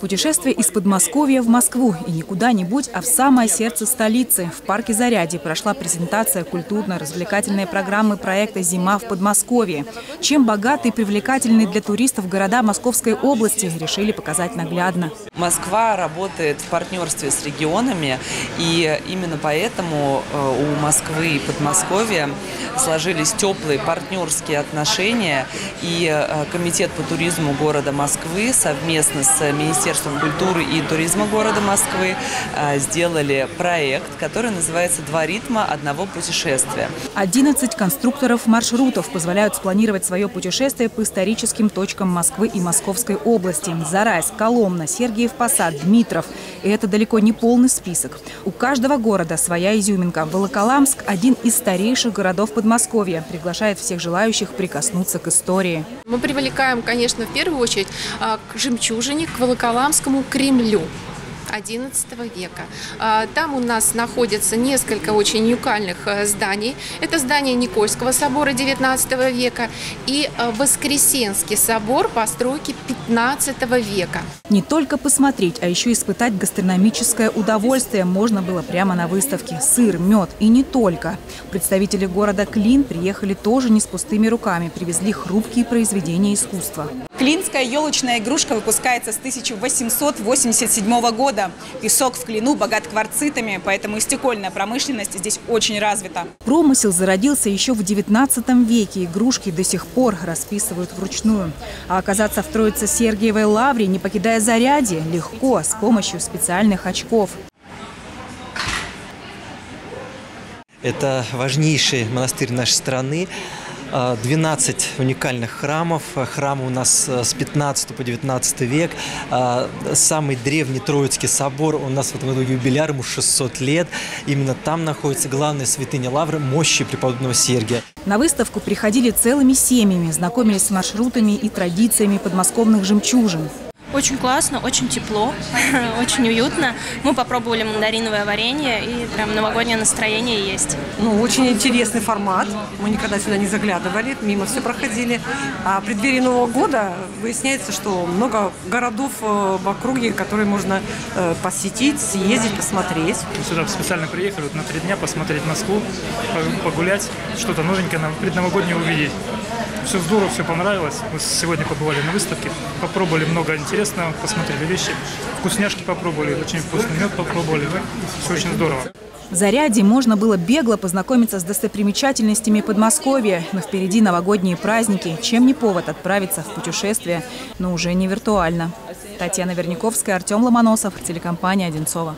Путешествие из Подмосковья в Москву. И не куда-нибудь, а в самое сердце столицы. В парке Зарядье прошла презентация культурно-развлекательной программы проекта «Зима в Подмосковье». Чем богаты и привлекательны для туристов города Московской области, решили показать наглядно. Москва работает в партнерстве с регионами, и именно поэтому э, у Москвы и Подмосковья сложились теплые партнерские отношения, и э, Комитет по туризму города Москвы совместно с Министерством культуры и туризма города Москвы э, сделали проект, который называется «Два ритма одного путешествия». 11 конструкторов маршрутов позволяют спланировать свое путешествие по историческим точкам Москвы и Московской области. Зарайск, Коломна, Сергиев Посад, Дмитров. И это далеко не полный список. У каждого города своя изюминка. Волоколамск – один из старейших городов Подмосковья. Приглашает всех желающих прикоснуться к истории. Мы привлекаем, конечно, в первую очередь а, к жемчужине, к Волоколамскому Кремлю. XI века. А, там у нас находится несколько очень уникальных э, зданий. Это здание Никольского собора XIX века и э, Воскресенский собор постройки XV века. Не только посмотреть, а еще испытать гастрономическое удовольствие можно было прямо на выставке. Сыр, мед и не только. Представители города Клин приехали тоже не с пустыми руками. Привезли хрупкие произведения искусства. Клинская елочная игрушка выпускается с 1887 года. Песок в Клину богат кварцитами, поэтому и стекольная промышленность здесь очень развита. Промысел зародился еще в 19 веке. Игрушки до сих пор расписывают вручную. А оказаться в Троице Сергиевой лавре, не покидая заряди, легко с помощью специальных очков. Это важнейший монастырь нашей страны. 12 уникальных храмов. Храмы у нас э, с 15 по 19 век. А, самый древний Троицкий собор у нас в этом году юбиляр, ему 600 лет. Именно там находится главная святыня Лавры, мощи преподобного Сергия. На выставку приходили целыми семьями, знакомились с маршрутами и традициями подмосковных жемчужин. Очень классно, очень тепло, очень уютно. Мы попробовали мандариновое варенье, и прям новогоднее настроение есть. Ну, очень интересный формат. Мы никогда сюда не заглядывали, мимо все проходили. А в преддверии Нового года выясняется, что много городов э, в округе, которые можно э, посетить, съездить, посмотреть. Сюда специально приехали вот на три дня посмотреть Москву, погулять, что-то новенькое нам предновогоднее увидеть. Все здорово, все понравилось. Мы сегодня побывали на выставке, попробовали много интересного, посмотрели вещи. Вкусняшки попробовали, очень вкусный мед попробовали. Все очень здорово. В Заряде можно было бегло познакомиться с достопримечательностями Подмосковья, но впереди новогодние праздники, чем не повод отправиться в путешествие, но уже не виртуально. Татьяна Верняковская, Артем Ломоносов, телекомпания «Одинцова».